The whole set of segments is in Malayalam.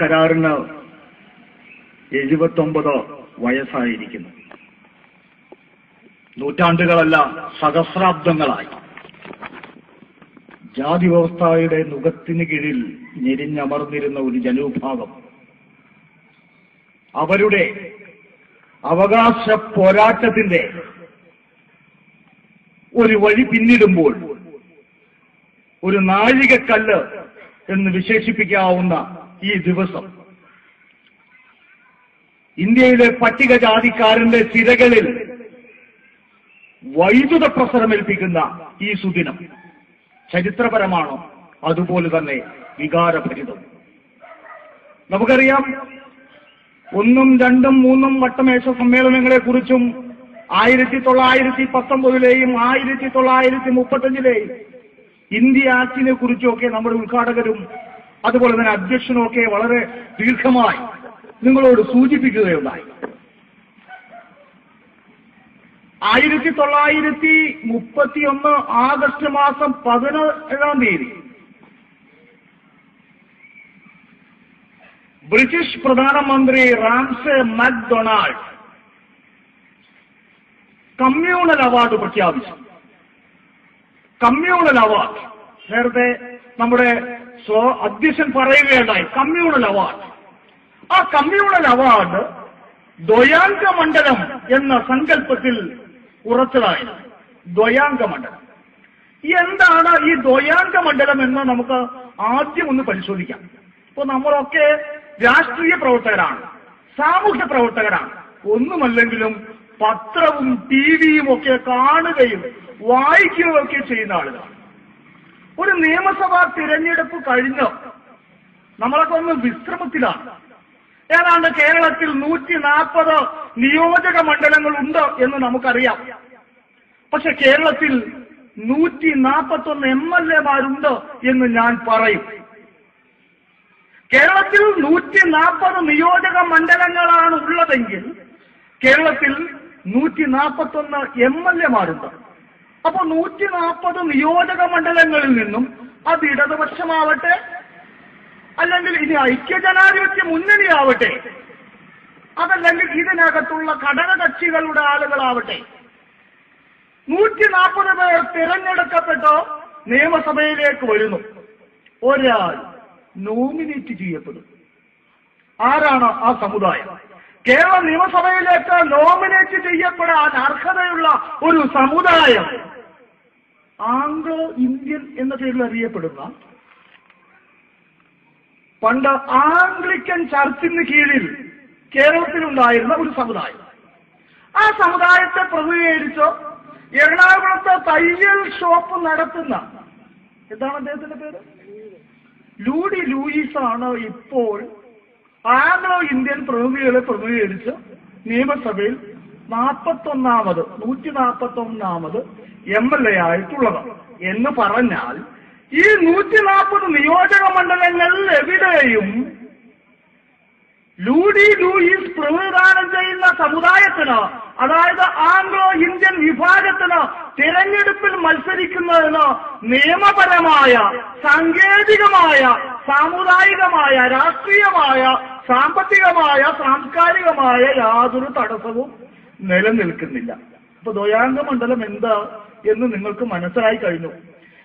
കരാറിന് എഴുപത്തൊമ്പത് വയസ്സായിരിക്കുന്നു. നൂറ്റാണ്ടുകളല്ല സഹസ്രാബ്ദങ്ങളായി. ജാതി വ്യവസ്ഥയുടെ മുഖത്തിന് കീഴിൽ ഞെരിഞ്ഞമർന്നിരുന്ന ഒരു ജനവിഭാഗം. അവരുടെ അവകാശ പോരാട്ടത്തിന്റെ ഒരു വഴി പിന്നിടുമ്പോൾ ഒരു നാഴികക്കല്ല് എന്ന് വിശേഷിപ്പിക്കാവുന്ന ഈ ദിവസം. ഇന്ത്യയിലെ പട്ടികജാതിക്കാരന്റെ ചിരകളിൽ വൈദ്യുത പ്രസരമേൽപ്പിക്കുന്ന ഈ സുദിനം ചരിത്രപരമാണോ? അതുപോലെ തന്നെ വികാരഭരിതം. നമുക്കറിയാം ഒന്നും രണ്ടും മൂന്നും വട്ടമേശ സമ്മേളനങ്ങളെ കുറിച്ചും ആയിരത്തി തൊള്ളായിരത്തി പത്തൊമ്പതിലെയും ആയിരത്തി തൊള്ളായിരത്തി മുപ്പത്തഞ്ചിലെയും ഇന്ത്യ ആക്ടിനെ കുറിച്ചൊക്കെ നമ്മുടെ ഉദ്ഘാടകരും അതുപോലെ തന്നെ അധ്യക്ഷനൊക്കെ വളരെ ദീർഘമായി നിങ്ങളോട് സൂചിപ്പിക്കുകയുണ്ടായി. ആയിരത്തി തൊള്ളായിരത്തി മുപ്പത്തിയൊന്ന് ആഗസ്റ്റ് മാസം പതിനേഴാം തീയതി ബ്രിട്ടീഷ് പ്രധാനമന്ത്രി റാംസെ മക്ഡൊണാൾഡ് കമ്മ്യൂണൽ അവാർഡ് പ്രഖ്യാപിച്ചു. Communal award. നേരത്തെ നമ്മുടെ അധ്യക്ഷൻ പറയുകയുണ്ടായി. Communal award. ആ കമ്മ്യൂണൽ അവാർഡ് ദ്വയാംഗ മണ്ഡലം എന്ന സങ്കല്പത്തിൽ ഉറച്ചതായി ദ്വയാംഗ മണ്ഡലം. എന്താണ് ഈ ദ്വയാംഗ മണ്ഡലം എന്ന് നമുക്ക് ആദ്യം ഒന്ന് പരിശോധിക്കാം. ഇപ്പൊ നമ്മളൊക്കെ രാഷ്ട്രീയ പ്രവർത്തകരാണ് സാമൂഹ്യ പ്രവർത്തകരാണ്. ഒന്നുമല്ലെങ്കിലും പത്രവും ടി വിയും ഒക്കെ കാണുകയും വായിക്കുകയും ഒക്കെ ചെയ്യുന്ന ആളുകളാണ്. ഒരു നിയമസഭാ തിരഞ്ഞെടുപ്പ് കഴിഞ്ഞ് നമ്മളൊക്കെ ഒന്ന് വിശ്രമത്തിലാണ്. ഏതാണ്ട് കേരളത്തിൽ നൂറ്റി നാൽപ്പത് നിയോജക മണ്ഡലങ്ങൾ ഉണ്ട് എന്ന് നമുക്കറിയാം. പക്ഷെ കേരളത്തിൽ നൂറ്റി നാൽപ്പത്തൊന്ന് എം എൽ എമാരുണ്ട് എന്ന് ഞാൻ പറയും. കേരളത്തിൽ നൂറ്റി നാൽപ്പത് നിയോജക മണ്ഡലങ്ങളാണ് ഉള്ളതെങ്കിൽ കേരളത്തിൽ നൂറ്റി നാൽപ്പത്തൊന്ന് എം എൽ എമാരുണ്ട് അപ്പൊ നൂറ്റി നാൽപ്പത് നിയോജക മണ്ഡലങ്ങളിൽ നിന്നും അത് ഇടതുപക്ഷമാവട്ടെ അല്ലെങ്കിൽ ഇനി ഐക്യജനാധിപത്യ മുന്നണിയാവട്ടെ അതല്ലെങ്കിൽ ഇതിനകത്തുള്ള ഘടകകക്ഷികളുടെ ആളുകളാവട്ടെ. നൂറ്റി നാൽപ്പത് പേർ തിരഞ്ഞെടുക്കപ്പെട്ടോ നിയമസഭയിലേക്ക് വരുന്നു. ഒരാൾ നോമിനേറ്റ് ചെയ്യപ്പെടും. ആരാണ് ആ സമുദായം? കേരള നിയമസഭയിലേക്ക് നോമിനേറ്റ് ചെയ്യപ്പെടാൻ അർഹതയുള്ള ഒരു സമുദായം ആംഗ്ലോ ഇന്ത്യൻ എന്ന പേരിൽ അറിയപ്പെടുന്ന പണ്ട് ആംഗ്ലിക്കൻ ചർച്ചിന് കീഴിൽ കേരളത്തിലുണ്ടായിരുന്ന ഒരു സമുദായം. ആ സമുദായത്തെ പ്രതിനിധീകരിച്ച് എറണാകുളത്ത് തയ്യൽ ഷോപ്പ് നടത്തുന്ന എന്താണ് അദ്ദേഹത്തിന്റെ പേര്? ലൂഡി ലൂയിസ് ആണ് ഇപ്പോൾ ആംഗ്ലോ ഇന്ത്യൻ പ്രതിനിധികളെ പ്രതിനിധീകരിച്ച് നിയമസഭയിൽ നാൽപ്പത്തൊന്നാമത് നൂറ്റി നാൽപ്പത്തൊന്നാമത് എം എൽ എ ആയിട്ടുള്ളത്. എന്ന് പറഞ്ഞാൽ ഈ നൂറ്റി നാൽപ്പത് നിയോജക മണ്ഡലങ്ങളിൽ എവിടെയും ലൂഡി ലൂയിസ് പ്രതിനിധാനം ചെയ്യുന്ന സമുദായത്തിന് അതായത് ആംഗ്ലോ ഇന്ത്യൻ വിഭാഗത്തിന് തിരഞ്ഞെടുപ്പിൽ മത്സരിക്കുന്നതിന് നിയമപരമായ സാങ്കേതികമായ സാമുദായികമായ രാഷ്ട്രീയമായ സാമ്പത്തികമായ സാംസ്കാരികമായ യാതൊരു തടസ്സവും നിലനിൽക്കുന്നില്ല. അപ്പൊ ദ്വയാംഗ മണ്ഡലം എന്താ എന്ന് നിങ്ങൾക്ക് മനസ്സിലായി കഴിഞ്ഞു.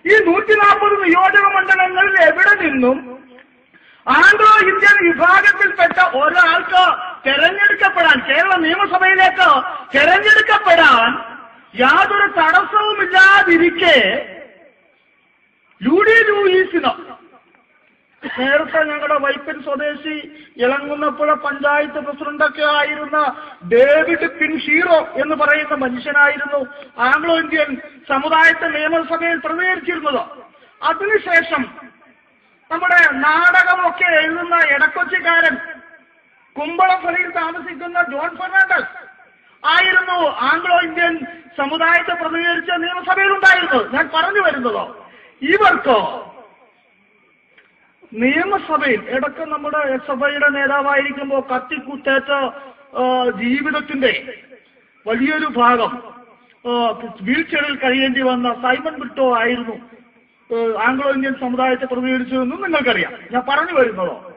ഈ നൂറ്റി നാൽപ്പത് നിയോജക മണ്ഡലങ്ങളിൽ എവിടെ നിന്നും ആംഗ്ലോ ഇന്ത്യൻ വിഭാഗത്തിൽപ്പെട്ട ഒരാൾക്ക് തെരഞ്ഞെടുക്കപ്പെടാൻ കേരള നിയമസഭയിലേക്ക് തെരഞ്ഞെടുക്കപ്പെടാൻ യാതൊരു തടസ്സവുമില്ലാതിരിക്കെ ലൂഡി ലൂയിസിന് നേരത്തെ ഞങ്ങളുടെ വൈപ്പൻ സ്വദേശി ഇളങ്ങുന്നപ്പുഴ പഞ്ചായത്ത് പ്രസിഡന്റൊക്കെ ആയിരുന്ന ഡേവിഡ് പിൻഷീറോ എന്ന് പറയുന്ന മനുഷ്യനായിരുന്നു ആംഗ്ലോ ഇന്ത്യൻ സമുദായത്തെ നിയമസഭയിൽ പ്രതികരിച്ചിരുന്നത് അതിനുശേഷം നമ്മുടെ നാടകമൊക്കെ എഴുതുന്ന ഇടക്കൊച്ചിക്കാരൻ കുമ്പളപ്പള്ളിയിൽ താമസിക്കുന്ന ജോൺ ഫെർണാണ്ടസ് ആയിരുന്നു ആംഗ്ലോ ഇന്ത്യൻ സമുദായത്തെ പ്രതികരിച്ച നിയമസഭയിൽ ഉണ്ടായിരുന്നത് ഞാൻ പറഞ്ഞു വരുന്നതോ? ഇവർക്കോ നിയമസഭയിൽ ഇടയ്ക്ക് നമ്മുടെ സഭയുടെ നേതാവായിരിക്കുമ്പോൾ കത്തിക്കുത്തേറ്റ ജീവിതത്തിന്റെ വലിയൊരു ഭാഗം വീൽ ചെയറിൽ കഴിയേണ്ടി വന്ന സൈമൺ ബ്രിട്ടോ ആയിരുന്നു ആംഗ്ലോ ഇന്ത്യൻ സമുദായത്തെ പ്രതികരിച്ചതെന്നും നിങ്ങൾക്കറിയാം. ഞാൻ പറഞ്ഞു വരുന്നതോ.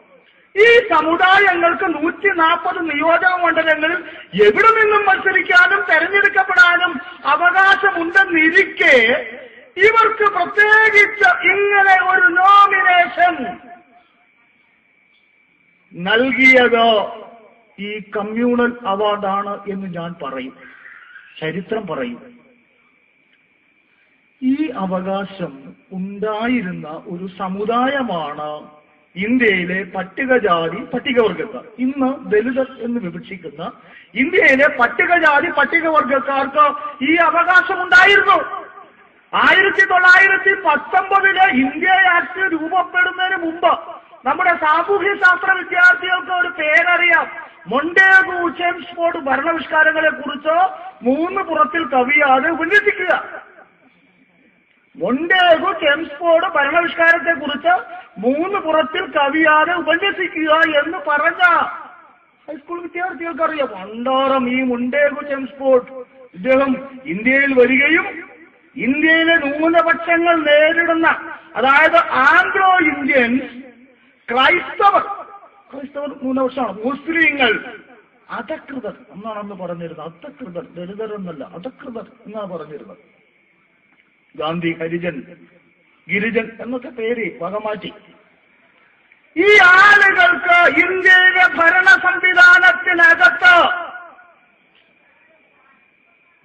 ഈ സമുദായങ്ങൾക്ക് നൂറ്റി നാൽപ്പത് നിയോജക മണ്ഡലങ്ങളിൽ എവിടെ നിന്നും മത്സരിക്കാനും തെരഞ്ഞെടുക്കപ്പെടാനും അവകാശമുണ്ടെന്നിരിക്കെ ഇവർക്ക് പ്രത്യേകിച്ച് ഇങ്ങനെ ഒരു നോമിനേഷൻ നൽകിയത് ഈ കമ്മ്യൂണൽ അവാർഡാണ് എന്ന് ഞാൻ പറയും. ചരിത്രം പറയും. ഈ അവകാശം ഉണ്ടായിരുന്ന ഒരു സമുദായമാണ് ഇന്ത്യയിലെ പട്ടികജാതി പട്ടികവർഗക്കാർ ഇന്ന് ദലിതർ എന്ന് വിവക്ഷിക്കുന്ന ഇന്ത്യയിലെ പട്ടികജാതി പട്ടികവർഗക്കാർക്ക് ഈ അവകാശം ഉണ്ടായിരുന്നു. ആയിരത്തി തൊള്ളായിരത്തി പത്തൊമ്പതിലെ ഇന്ത്യ ആക്ട് രൂപപ്പെടുന്നതിന് മുമ്പ് നമ്മുടെ സാമൂഹ്യ ശാസ്ത്ര വിദ്യാർത്ഥികൾക്ക് ഒരു പേരറിയാം. മൊണ്ടേഗു ചെംസ്ഫോർഡ് ഭരണവിഷ്കാരങ്ങളെ കുറിച്ച് മൂന്ന് പുറത്തിൽ കവിയാതെ ഉല്ലസിക്കുക മൊണ്ടേഗു ചെംസ്ഫോർഡ് ഭരണവിഷ്കാരത്തെ കുറിച്ച് മൂന്ന് പുറത്തിൽ കവിയാതെ ഉപന്യസിക്കുക എന്ന് പറഞ്ഞ ഹൈസ്കൂൾ വിദ്യാർത്ഥികൾക്ക് അറിയാം പണ്ടാറം ഈ മുണ്ടേഗു ചെംസ്ഫോർഡ് ഇദ്ദേഹം ഇന്ത്യയിൽ വരികയും ഇന്ത്യയിലെ ന്യൂനപക്ഷങ്ങൾ നേരിടുന്ന അതായത് ആംഗ്ലോ ഇന്ത്യൻസ് ക്രൈസ്തവർ ക്രൈസ്തവർ ന്യൂനപക്ഷമാണ് മുസ്ലിങ്ങൾ അധകൃതർ എന്നാണ് അന്ന് പറഞ്ഞിരുന്നത്. അധകൃതർ ദലിതർ എന്നല്ല അധകൃതർ എന്നാണ് പറഞ്ഞിരുന്നത്. ഗാന്ധി ഹരിജൻ ഗിരിജൻ എന്നൊക്കെ പേര് വകമാറ്റി. ഈ ആളുകൾക്ക് ഇന്ത്യയുടെ ഭരണ സംവിധാനത്തിനകത്ത്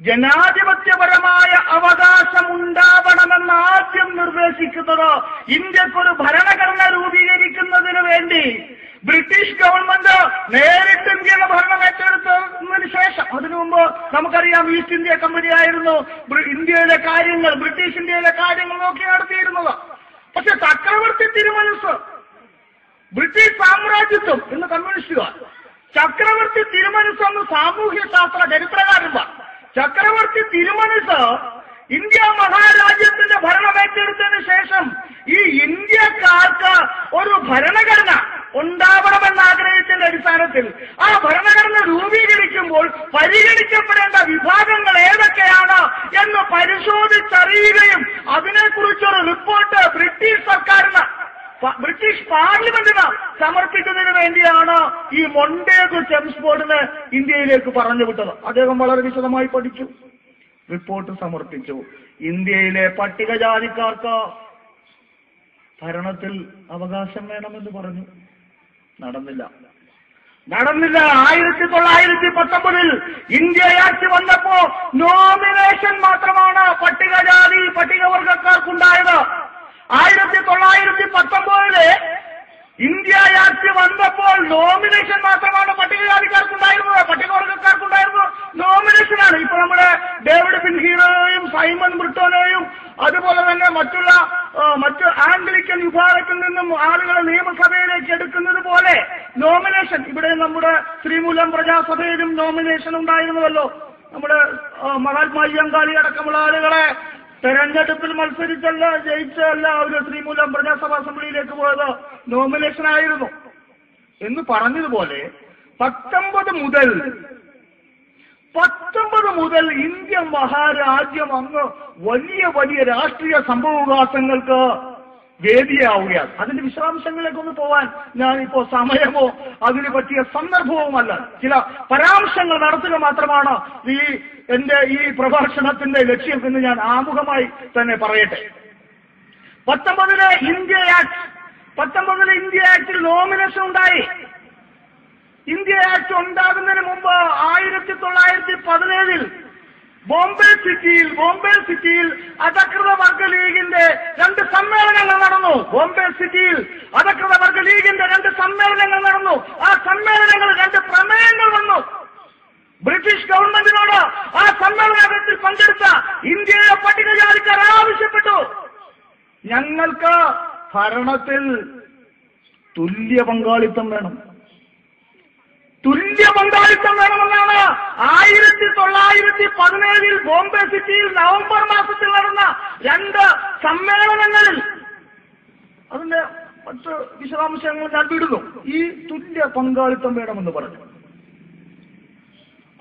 ജനാധിപത്യപരമായ അവകാശം ഉണ്ടാവണമെന്ന് ആദ്യം നിർദ്ദേശിക്കുന്നത് ഇന്ത്യക്കൊരു ഭരണഘടന രൂപീകരിക്കുന്നതിന് വേണ്ടി ബ്രിട്ടീഷ് ഗവൺമെന്റ് നേരിട്ട് ഇന്ത്യയുടെ ഭരണം ഏറ്റെടുത്തതിന് ശേഷം അതിനു മുമ്പ് നമുക്കറിയാം ഈസ്റ്റ് ഇന്ത്യ കമ്പനി ആയിരുന്നു. ഇന്ത്യയിലെ കാര്യങ്ങൾ ബ്രിട്ടീഷ് ഇന്ത്യയിലെ കാര്യങ്ങൾ നോക്കി നടത്തിയിരുന്നത്. പക്ഷെ ചക്രവർത്തി തിരുമനസ് ബ്രിട്ടീഷ് സാമ്രാജ്യത്വം എന്ന് കമ്മ്യൂണിസ്റ്റുകാർ ചക്രവർത്തി തിരുമനസ് എന്ന് സാമൂഹ്യ ശാസ്ത്ര ചരിത്രകാരന്മാർ ചക്രവർത്തി തിരുമനസ് ഇന്ത്യ മഹാരാജ്യത്തിന്റെ ഭരണം ഏറ്റെടുത്തതിന് ശേഷം ഈ ഇന്ത്യക്കാർക്ക് ഒരു ഭരണഘടന ഉണ്ടാവണമെന്ന് ആഗ്രഹിച്ചതിന്റെ അടിസ്ഥാനത്തിൽ ആ ഭരണഘടന രൂപീകരിക്കുമ്പോൾ പരിഗണിക്കപ്പെടേണ്ട വിഭാഗങ്ങൾ ഏതൊക്കെയാണ് എന്ന് പരിശോധിച്ചറിയുകയും അതിനെക്കുറിച്ചൊരു റിപ്പോർട്ട് ബ്രിട്ടീഷ് സർക്കാരിന് ബ്രിട്ടീഷ് പാർലമെന്റിന് സമർപ്പിക്കുന്നതിന് വേണ്ടിയാണ് ഈ മൊണ്ടേഗു ചെംസ്ഫോർഡിന് ഇന്ത്യയിലേക്ക് പറഞ്ഞു വിട്ടത് അദ്ദേഹം വളരെ വിശദമായി പഠിച്ചു. റിപ്പോർട്ട് സമർപ്പിച്ചു. ഇന്ത്യയിലെ പട്ടികജാതിക്കാർക്ക് ഭരണത്തിൽ അവകാശം വേണമെന്ന് പറഞ്ഞു. നടന്നില്ല. നടന്നില്ല. ആയിരത്തി തൊള്ളായിരത്തി പത്തൊമ്പതിൽ ഇന്ത്യ ആക്ട് വന്നപ്പോ നോമിനേഷൻ മാത്രമാണ് പട്ടികജാതി പട്ടികവർഗക്കാർക്കുണ്ടായത്. ആയിരത്തി തൊള്ളായിരത്തി പത്തൊമ്പതിൽ ഇന്ത്യ ആക്ട് വന്നപ്പോൾ നോമിനേഷൻ മാത്രമാണ് പട്ടികജാതിക്കാർക്കുണ്ടായിരുന്നത്. പട്ടികവർഗക്കാർക്കുണ്ടായിരുന്നത് നോമിനേഷനാണ് ഇപ്പൊ നമ്മുടെ ഡേവിഡ് പിൻഹീറോയും സൈമൺ ബ്രിട്ടോനോയും അതുപോലെ തന്നെ മറ്റുള്ള മറ്റു ആംഗ്ലിക്കൻ വിഭാഗത്തിൽ നിന്നും ആളുകളെ നിയമസഭയിലേക്ക് എടുക്കുന്നത് പോലെ നോമിനേഷൻ ഇവിടെ നമ്മുടെ ശ്രീമൂലം പ്രജാസഭയിലും നോമിനേഷൻ ഉണ്ടായിരുന്നുവല്ലോ. നമ്മുടെ മഹാത്മാ അയ്യങ്കാളി അടക്കമുള്ള ആളുകളെ തെരഞ്ഞെടുപ്പിൽ മത്സരിച്ചല്ല ജയിച്ചല്ല അവർ ശ്രീമൂലം പ്രജാസഭ അസംബ്ലിയിലേക്ക് പോയത്. നോമിനേഷൻ ആയിരുന്നു എന്ന് പറഞ്ഞതുപോലെ പത്തൊമ്പത് മുതൽ പത്തൊമ്പത് മുതൽ ഇന്ത്യ മഹാരാജ്യം അങ്ങ് വലിയ വലിയ രാഷ്ട്രീയ സംഭവവികാസങ്ങൾക്ക് വേദിയാവുകയാണ്. അതിന്റെ വിശദാംശങ്ങളിലേക്കൊന്ന് പോവാൻ ഞാനിപ്പോ സമയമോ അതിന് പറ്റിയ സന്ദർഭവുമല്ല. ചില പരാമർശങ്ങൾ നടത്തുക മാത്രമാണ് ഈ എന്റെ ഈ പ്രഭാഷണത്തിന്റെ ലക്ഷ്യം എന്ന് ഞാൻ ആമുഖമായി തന്നെ പറയട്ടെ. പത്തൊമ്പതിലെ ഇന്ത്യ ആക്ട് പത്തൊമ്പതിലെ ഇന്ത്യ ആക്ടിൽ നോമിനേഷൻ ഉണ്ടായി ഇന്ത്യ ആക്ട് ഉണ്ടാകുന്നതിന് മുമ്പ് ആയിരത്തി തൊള്ളായിരത്തി പതിനേഴിൽ ബോംബെ സിറ്റിയിൽ ബോംബെ സിറ്റിയിൽ അധകൃത വർഗ ലീഗിന്റെ രണ്ട് സമ്മേളനങ്ങൾ നടന്നു. ബോംബെ സിറ്റിയിൽ അധകൃത വർഗ ലീഗിന്റെ രണ്ട് സമ്മേളനങ്ങൾ നടന്നു. ആ സമ്മേളനങ്ങൾ രണ്ട് പ്രമേയങ്ങൾ വന്നു. ബ്രിട്ടീഷ് ഗവൺമെന്റിനോട് ആ സമ്മേളനത്തിൽ പങ്കെടുത്ത ഇന്ത്യയിലെ പട്ടികജാതിക്കാർ ആവശ്യപ്പെട്ടു. ഞങ്ങൾക്ക് ഭരണത്തിൽ തുല്യ പങ്കാളിത്തം വേണം. തുല്യ പങ്കാളിത്തം വേണമെന്നാണ് ആയിരത്തി തൊള്ളായിരത്തി പതിനേഴിൽ ബോംബെ സിറ്റിയിൽ നവംബർ മാസത്തിൽ നടന്ന രണ്ട് സമ്മേളനങ്ങളിൽ അതിന്റെ മറ്റ് വിശദാംശങ്ങൾ ഞാൻ വിടുന്നു. ഈ തുല്യ പങ്കാളിത്തം വേണമെന്ന് പറഞ്ഞു.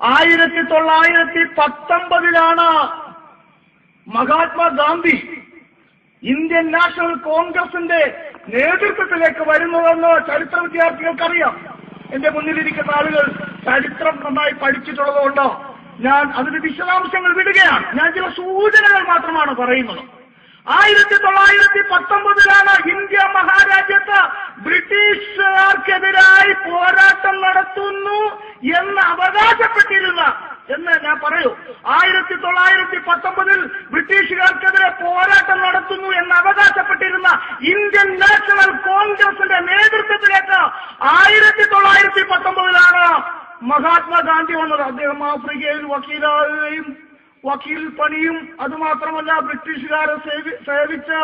ആയിരത്തി തൊള്ളായിരത്തി പത്തൊമ്പതിലാണ് മഹാത്മാഗാന്ധി ഇന്ത്യൻ നാഷണൽ കോൺഗ്രസിന്റെ നേതൃത്വത്തിലേക്ക് വരുന്നതെന്ന് ചരിത്ര വിദ്യാർത്ഥികൾക്കറിയാം. എന്റെ മുന്നിലിരിക്കുന്ന ആളുകൾ ചരിത്രം നന്നായി പഠിച്ചിട്ടുള്ളതുകൊണ്ട് ഞാൻ അതിന്റെ വിശദാംശങ്ങൾ വിടുകയാണ്. ഞാൻ ചില സൂചനകൾ മാത്രമാണ് പറയുന്നത്. ആയിരത്തി തൊള്ളായിരത്തി പത്തൊമ്പതിലാണ് ഇന്ത്യ മഹാരാജ്യത്ത് ബ്രിട്ടീഷുകാർക്കെതിരായി പോരാട്ടം നടത്തുന്നു എന്ന് അവകാശപ്പെട്ടിരുന്ന എന്ന് ഞാൻ പറയൂ ആയിരത്തി തൊള്ളായിരത്തി പത്തൊമ്പതിൽ ബ്രിട്ടീഷുകാർക്കെതിരെ പോരാട്ടം നടത്തുന്നു എന്ന് അവകാശപ്പെട്ടിരുന്ന ഇന്ത്യൻ നാഷണൽ കോൺഗ്രസിന്റെ നേതൃത്വത്തിലേക്ക് ആയിരത്തി തൊള്ളായിരത്തി പത്തൊമ്പതിലാണ് മഹാത്മാഗാന്ധി വന്നത്. അദ്ദേഹം ആഫ്രിക്കയിൽ വക്കീലാകുകയും വക്കീൽ പണിയും അതുമാത്രമല്ല ബ്രിട്ടീഷുകാരെ സേവി സേവിച്ച്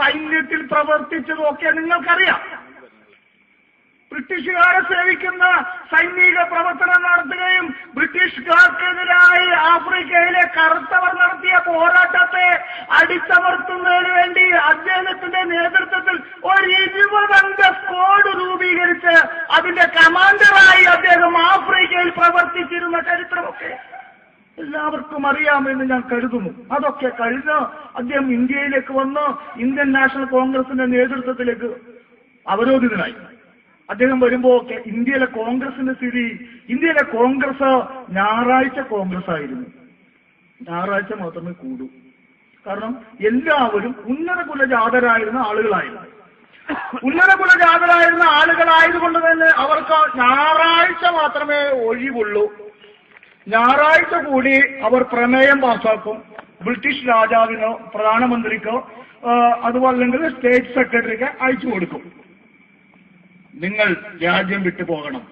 സൈന്യത്തിൽ പ്രവർത്തിച്ചതും ഒക്കെ നിങ്ങൾക്കറിയാം. ബ്രിട്ടീഷുകാരെ സേവിക്കുന്ന സൈനിക പ്രവർത്തനം നടത്തുകയും ബ്രിട്ടീഷുകാർക്കെതിരായി ആഫ്രിക്കയിലെ കറുത്തവർ നടത്തിയ പോരാട്ടത്തെ അടിച്ചമർത്തുന്നതിന് വേണ്ടി അദ്ദേഹത്തിന്റെ നേതൃത്വത്തിൽ ഒരു ഇരുപതംഗ സ്ക്വാഡ് രൂപീകരിച്ച് അതിന്റെ കമാൻഡറായി അദ്ദേഹം ആഫ്രിക്കയിൽ പ്രവർത്തിച്ചിരുന്ന ചരിത്രമൊക്കെ എല്ലാവർക്കും അറിയാമെന്ന് ഞാൻ കരുതുന്നു. അതൊക്കെ കഴിഞ്ഞ് അദ്ദേഹം ഇന്ത്യയിലേക്ക് വന്ന് ഇന്ത്യൻ നാഷണൽ കോൺഗ്രസിന്റെ നേതൃത്വത്തിലേക്ക് അവരോധിതനായി. അദ്ദേഹം വരുമ്പോ ഇന്ത്യയിലെ കോൺഗ്രസിന്റെ സ്ഥിതി ഇന്ത്യയിലെ കോൺഗ്രസ് ഞായറാഴ്ച കോൺഗ്രസ് ആയിരുന്നു. ഞായറാഴ്ച മാത്രമേ കൂടൂ. കാരണം എല്ലാവരും ഉന്നത കുലജാതരായിരുന്ന ആളുകളായിരുന്നു. ഉന്നത കുലജാതരായിരുന്ന ആളുകളായതുകൊണ്ട് തന്നെ അവർക്ക് ഞായറാഴ്ച മാത്രമേ ഒഴിവുള്ളൂ. ഞായറാഴ്ച കൂടി അവർ പ്രമേയം പാസാക്കും. ബ്രിട്ടീഷ് രാജാവിനോ പ്രധാനമന്ത്രിക്കോ അതുപോലെ സ്റ്റേറ്റ് സെക്രട്ടറിക്ക് അയച്ചു കൊടുക്കും. നിങ്ങൾ രാജ്യം വിട്ടു പോകണം.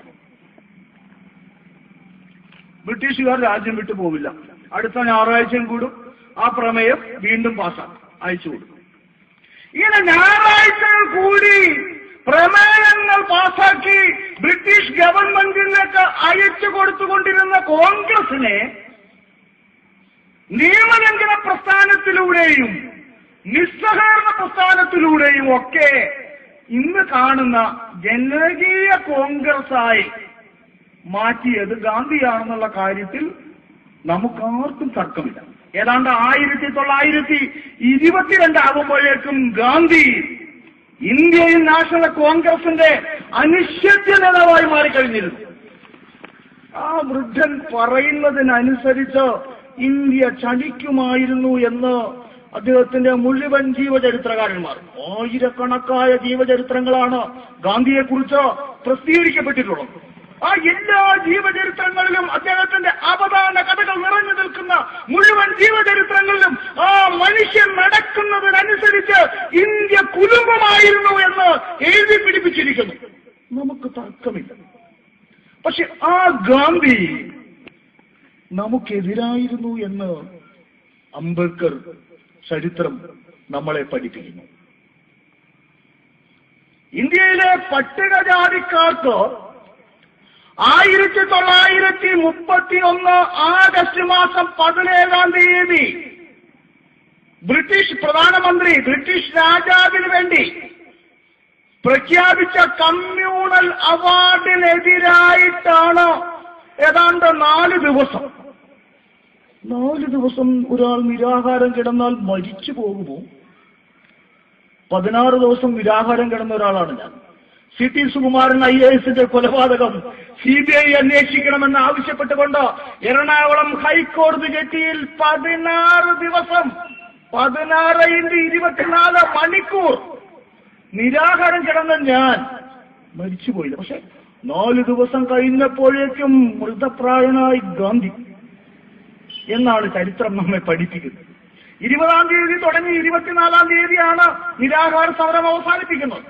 ബ്രിട്ടീഷുകാർ രാജ്യം വിട്ടു പോവില്ല. അടുത്ത ഞായറാഴ്ചയും കൂടും. ആ പ്രമേയം വീണ്ടും പാസ്സാക്കും അയച്ചു കൊടുക്കും. ഇങ്ങനെ ഞായറാഴ്ച കൂടി പ്രമേയങ്ങൾ പാസാക്കി ബ്രിട്ടീഷ് ഗവൺമെന്റിലേക്ക് അയച്ചു കൊടുത്തുകൊണ്ടിരുന്ന കോൺഗ്രസിനെ നിയമലംഘന പ്രസ്ഥാനത്തിലൂടെയും നിസ്സഹകരണ പ്രസ്ഥാനത്തിലൂടെയും ഒക്കെ ഇന്ന് കാണുന്ന ജനകീയ കോൺഗ്രസായി മാറ്റിയത് ഗാന്ധിയാണെന്നുള്ള കാര്യത്തിൽ നമുക്കാർക്കും തർക്കമില്ല. ഏതാണ്ട് ആയിരത്തി തൊള്ളായിരത്തി ഇരുപത്തിരണ്ട് ആകുമ്പോഴേക്കും ഗാന്ധി ഇന്ത്യയിൽ നാഷണൽ കോൺഗ്രസിന്റെ അനിശ്ചിത്യ നേതാവായി മാറിക്കഴിഞ്ഞിരുന്നു. ആ വൃദ്ധൻ പറയുന്നതിനനുസരിച്ച് ഇന്ത്യ ചലിക്കുമായിരുന്നു എന്ന് അദ്ദേഹത്തിന്റെ മുഴുവൻ ജീവചരിത്രകാരന്മാർ ആയിരക്കണക്കായ ജീവചരിത്രങ്ങളാണ് ഗാന്ധിയെക്കുറിച്ച് പ്രസിദ്ധീകരിക്കപ്പെട്ടിട്ടുള്ളത്. ആ എല്ലാ ജീവചരിത്രങ്ങളിലും അദ്ദേഹത്തിന്റെ അവതാന കഥകൾ നിറഞ്ഞു നിൽക്കുന്ന മുഴുവൻ ജീവചരിത്രങ്ങളിലും ആ മനുഷ്യൻ നടക്കുന്നതിനനുസരിച്ച് ഇന്ത്യ കുലുമ്പമായിരുന്നു എന്ന് എഴുതി പിടിപ്പിച്ചിരിക്കുന്നു. നമുക്ക് തർക്കമില്ല. പക്ഷെ ആ ഗാന്ധി നമുക്കെതിരായിരുന്നു എന്ന് അംബേദ്കർ ചരിത്രം നമ്മളെ പഠിപ്പിക്കുന്നു. ഇന്ത്യയിലെ പട്ടികജാതിക്കാർക്ക് ആയിരത്തി തൊള്ളായിരത്തി മുപ്പത്തി ഒന്ന് ആഗസ്റ്റ് മാസം പതിനേഴാം തീയതി ബ്രിട്ടീഷ് പ്രധാനമന്ത്രി ബ്രിട്ടീഷ് രാജാവിന് വേണ്ടി പ്രഖ്യാപിച്ച കമ്മ്യൂണൽ അവാർഡിനെതിരായിട്ടാണ് ഏതാണ്ട് നാല് ദിവസം നാല് ദിവസം ഒരാൾ നിരാഹാരം കിടന്നാൽ മരിച്ചു പോകുമോ? പതിനാറ് ദിവസം നിരാഹാരം കിടന്ന ഒരാളാണ് ഞാൻ. C T Sukumaran I A എസിന്റെ കൊലപാതകം സി ബി ഐ അന്വേഷിക്കണമെന്ന് ആവശ്യപ്പെട്ടുകൊണ്ട് എറണാകുളം ഹൈക്കോടതി ജെട്ടിയിൽ പതിനാറ് ദിവസം പതിനാറ് ഇന്റു ഇരുപത്തിനാല് മണിക്കൂർ നിരാഹാരം കിടന്ന ഞാൻ മരിച്ചുപോയില്ല. പക്ഷെ നാല് ദിവസം കഴിഞ്ഞപ്പോഴേക്കും മൃതപ്രായനായി ഗാന്ധി എന്നാണ് ചരിത്രം നമ്മെ പഠിപ്പിക്കുന്നത്. ഇരുപതാം തീയതി തുടങ്ങി ഇരുപത്തിനാലാം തീയതിയാണ് നിരാഹാര സമരം അവസാനിപ്പിക്കുന്നത്.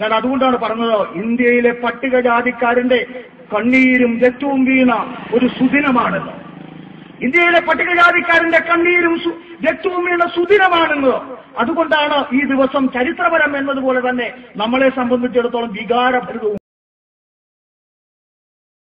ഞാൻ അതുകൊണ്ടാണ് പറഞ്ഞത് ഇന്ത്യയിലെ പട്ടികജാതിക്കാരന്റെ കണ്ണീരും രക്തവും വീണ ഒരു സുദിനമാണെന്ന്. ഇന്ത്യയിലെ പട്ടികജാതിക്കാരന്റെ കണ്ണീരും ജറ്റവും വീണ സുദിനമാണെന്ന്. അതുകൊണ്ടാണ് ഈ ദിവസം ചരിത്രപരം എന്നതുപോലെ തന്നെ നമ്മളെ സംബന്ധിച്ചിടത്തോളം വികാരഭരിതവും